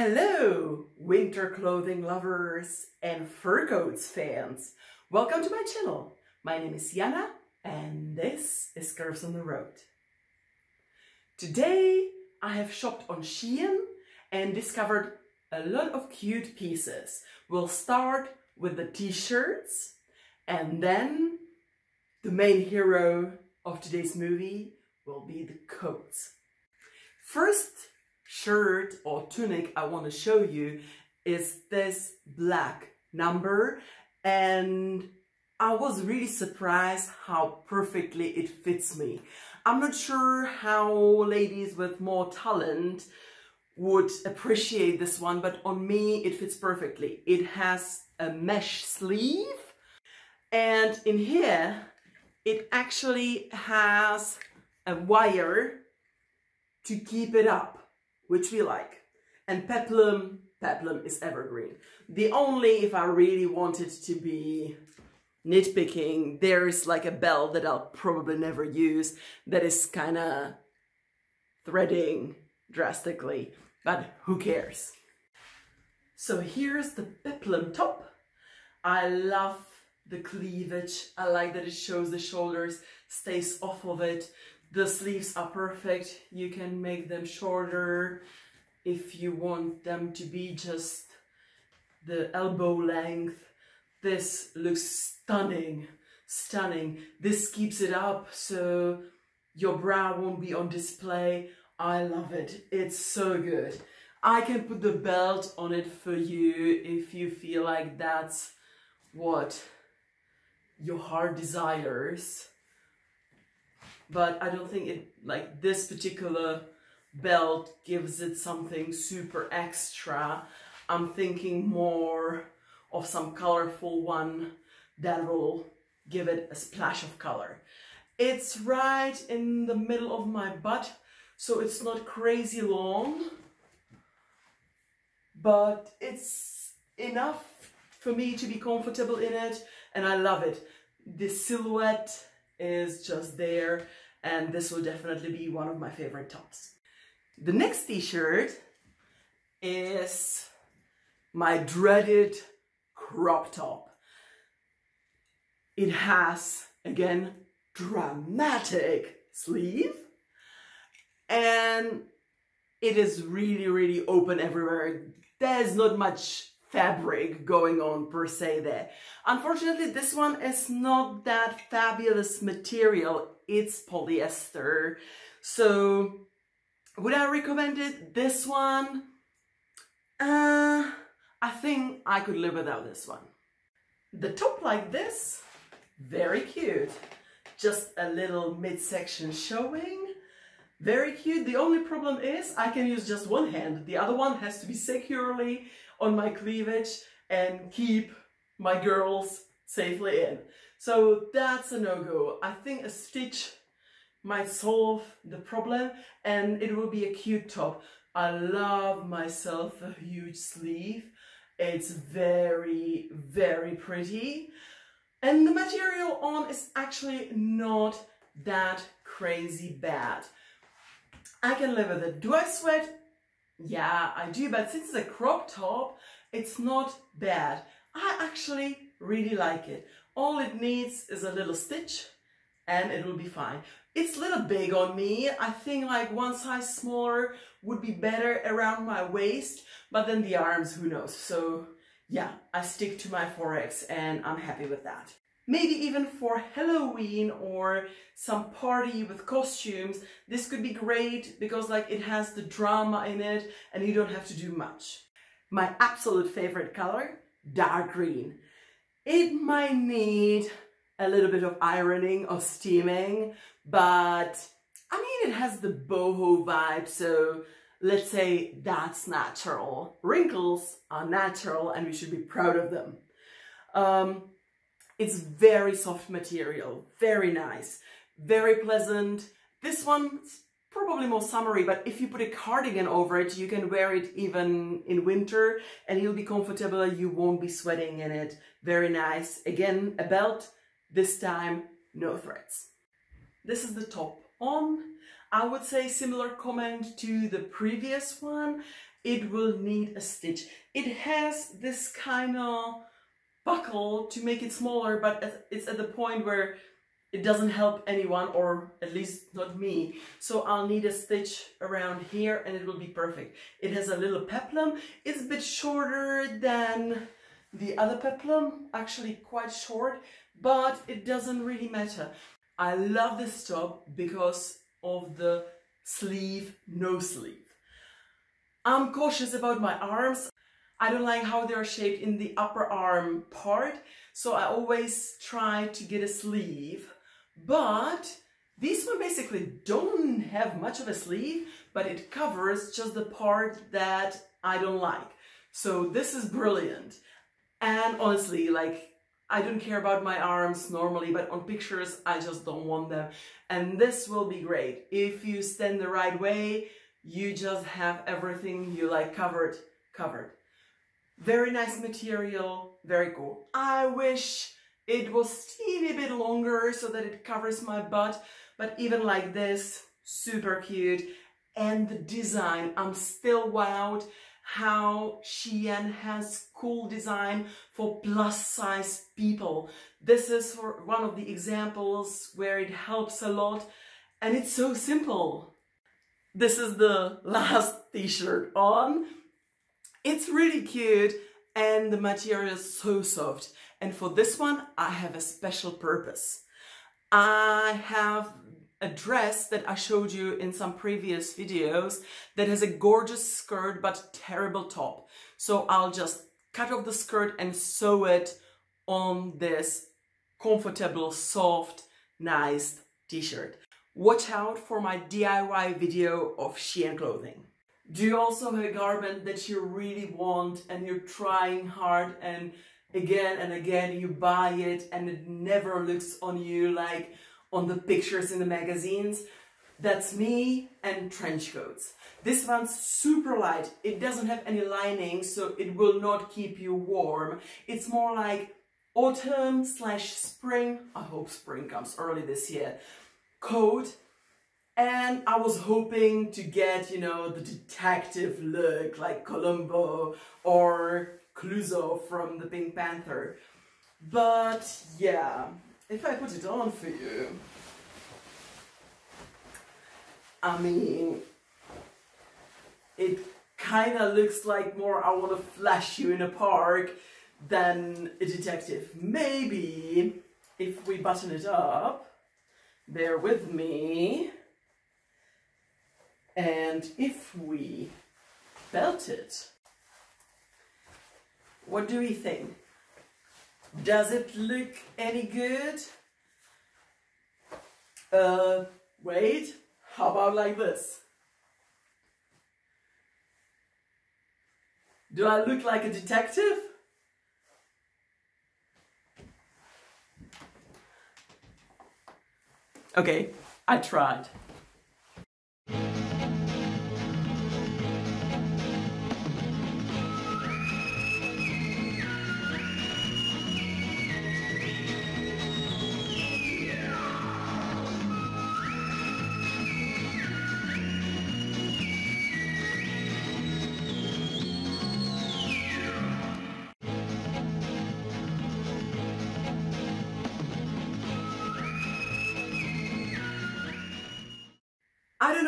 Hello, winter clothing lovers and fur coats fans. Welcome to my channel. My name is Jana and this is Curves on the Road. Today I have shopped on Shein and discovered a lot of cute pieces. We'll start with the t-shirts and then the main hero of today's movie will be the coats. First shirt or tunic I want to show you is this black number and I was really surprised how perfectly it fits me. I'm not sure how ladies with more talent would appreciate this one, but on me it fits perfectly. It has a mesh sleeve and in here it actually has a wire to keep it up which we like. And peplum, peplum is evergreen. The only, if I really wanted to be nitpicking, there's like a bell that I'll probably never use that is kind of threading drastically, but who cares? So here's the peplum top. I love the cleavage. I like that it shows the shoulders, stays off of it. The sleeves are perfect. You can make them shorter if you want them to be just the elbow length. This looks stunning, stunning. This keeps it up so your bra won't be on display. I love it. It's so good. I can put the belt on it for you if you feel like that's what your heart desires but I don't think it, like this particular belt gives it something super extra. I'm thinking more of some colorful one that will give it a splash of color. It's right in the middle of my butt, so it's not crazy long, but it's enough for me to be comfortable in it, and I love it. The silhouette is just there and this will definitely be one of my favorite tops. The next t-shirt is my dreaded crop top. It has, again, dramatic sleeve and it is really, really open everywhere. There's not much fabric going on per se there. Unfortunately, this one is not that fabulous material. It's polyester. So would I recommend it? This one? Uh, I think I could live without this one. The top like this, very cute. Just a little midsection showing. Very cute. The only problem is I can use just one hand. The other one has to be securely on my cleavage and keep my girls safely in. So that's a no-go. I think a stitch might solve the problem and it will be a cute top. I love myself a huge sleeve. It's very, very pretty. And the material on is actually not that crazy bad. I can live with it. Do I sweat? Yeah, I do, but since it's a crop top, it's not bad. I actually really like it. All it needs is a little stitch and it will be fine. It's a little big on me. I think like one size smaller would be better around my waist, but then the arms, who knows. So yeah, I stick to my 4X and I'm happy with that. Maybe even for Halloween or some party with costumes, this could be great because like it has the drama in it and you don't have to do much. My absolute favorite color, dark green. It might need a little bit of ironing or steaming, but I mean, it has the boho vibe, so let's say that's natural. Wrinkles are natural and we should be proud of them. Um, it's very soft material, very nice, very pleasant. This one's probably more summery, but if you put a cardigan over it, you can wear it even in winter and you'll be comfortable, you won't be sweating in it. Very nice. Again, a belt, this time no threads. This is the top on. I would say similar comment to the previous one. it will need a stitch. It has this kind of buckle to make it smaller, but it's at the point where it doesn't help anyone or at least not me. So I'll need a stitch around here and it will be perfect. It has a little peplum. It's a bit shorter than the other peplum, actually quite short, but it doesn't really matter. I love this top because of the sleeve, no sleeve. I'm cautious about my arms. I don't like how they're shaped in the upper arm part, so I always try to get a sleeve. But this one basically don't have much of a sleeve, but it covers just the part that I don't like. So this is brilliant. And honestly, like, I don't care about my arms normally, but on pictures, I just don't want them. And this will be great. If you stand the right way, you just have everything you like covered, covered. Very nice material, very cool. I wish it was teeny bit longer so that it covers my butt, but even like this, super cute. And the design, I'm still wowed how Shein has cool design for plus size people. This is for one of the examples where it helps a lot and it's so simple. This is the last t-shirt on. It's really cute and the material is so soft. And for this one, I have a special purpose. I have a dress that I showed you in some previous videos that has a gorgeous skirt but terrible top. So I'll just cut off the skirt and sew it on this comfortable, soft, nice t-shirt. Watch out for my DIY video of Shein clothing. Do you also have a garment that you really want and you're trying hard and again and again you buy it and it never looks on you like on the pictures in the magazines? That's me and trench coats. This one's super light. It doesn't have any lining, so it will not keep you warm. It's more like autumn slash spring. I hope spring comes early this year coat and I was hoping to get, you know, the detective look like Columbo or Clouseau from the Pink Panther. But yeah, if I put it on for you, I mean, it kind of looks like more I want to flash you in a park than a detective. Maybe if we button it up, bear with me. And if we belt it, what do we think? Does it look any good? Uh, wait, how about like this? Do I look like a detective? Okay, I tried.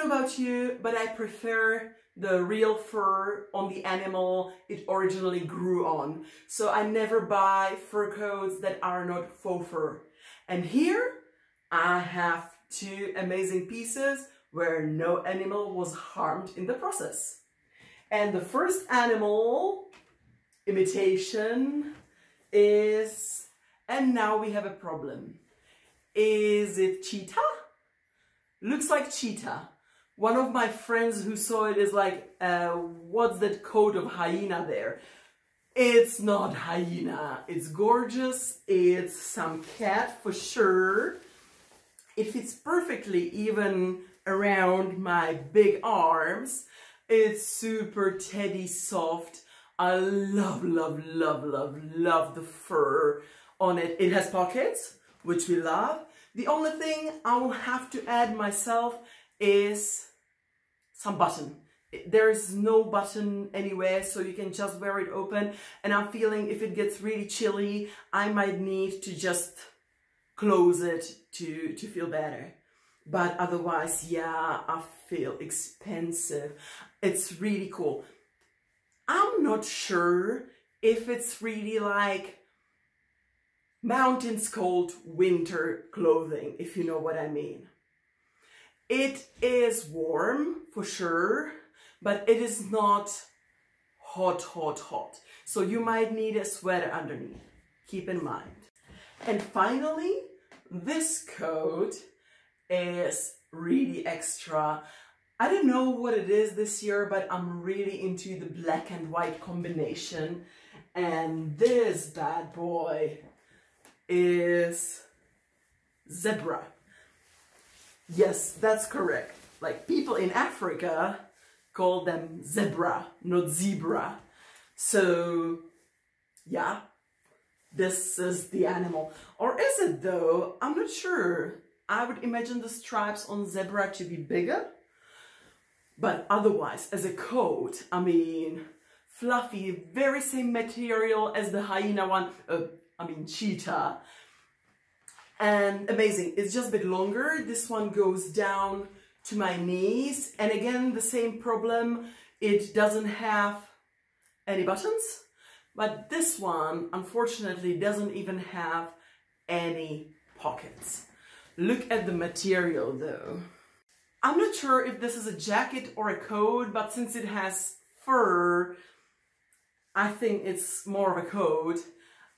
Know about you, but I prefer the real fur on the animal it originally grew on. So I never buy fur coats that are not faux fur. And here I have two amazing pieces where no animal was harmed in the process. And the first animal imitation is, and now we have a problem. Is it cheetah? Looks like cheetah. One of my friends who saw it is like, uh, what's that coat of hyena there? It's not hyena. It's gorgeous. It's some cat for sure. It fits perfectly even around my big arms. It's super teddy soft. I love, love, love, love, love the fur on it. It has pockets, which we love. The only thing I will have to add myself is some button. there's no button anywhere so you can just wear it open. And I'm feeling if it gets really chilly I might need to just close it to to feel better. But otherwise yeah I feel expensive. It's really cool. I'm not sure if it's really like mountains cold winter clothing if you know what I mean it is warm for sure but it is not hot, hot, hot. So you might need a sweater underneath. Keep in mind. And finally, this coat is really extra. I don't know what it is this year, but I'm really into the black and white combination. And this bad boy is zebra. Yes, that's correct. Like people in Africa call them zebra, not zebra. So, yeah, this is the animal. Or is it though? I'm not sure. I would imagine the stripes on zebra to be bigger. But otherwise, as a coat, I mean, fluffy, very same material as the hyena one, uh, I mean cheetah. And amazing, it's just a bit longer. This one goes down to my knees. And again, the same problem. It doesn't have any buttons, but this one, unfortunately, doesn't even have any pockets. Look at the material though. I'm not sure if this is a jacket or a coat, but since it has fur, I think it's more of a coat.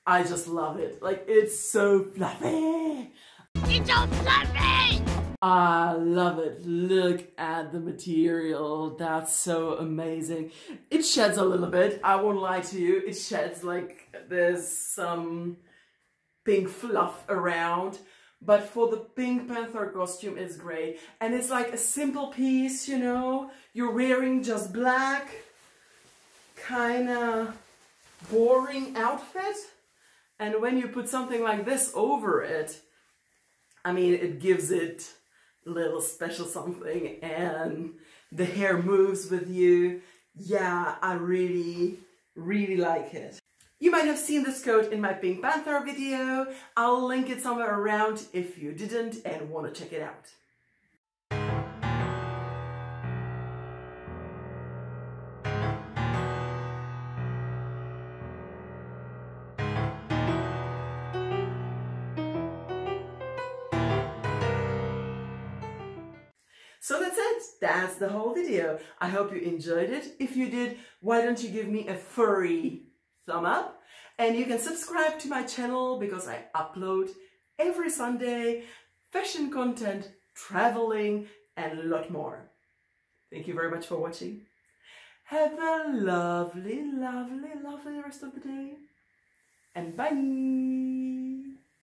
I just love it. Like, it's so fluffy. It's so fluffy! I love it. Look at the material. That's so amazing. It sheds a little bit. I won't lie to you. It sheds like there's some pink fluff around. But for the Pink Panther costume, it's great. And it's like a simple piece, you know. You're wearing just black, kind of boring outfit. And when you put something like this over it, I mean, it gives it a little special something and the hair moves with you. Yeah, I really, really like it. You might have seen this coat in my Pink Panther video. I'll link it somewhere around if you didn't and want to check it out. It. That's the whole video. I hope you enjoyed it. If you did, why don't you give me a furry thumb up? And you can subscribe to my channel because I upload every Sunday fashion content, traveling, and a lot more. Thank you very much for watching. Have a lovely, lovely, lovely rest of the day. And bye!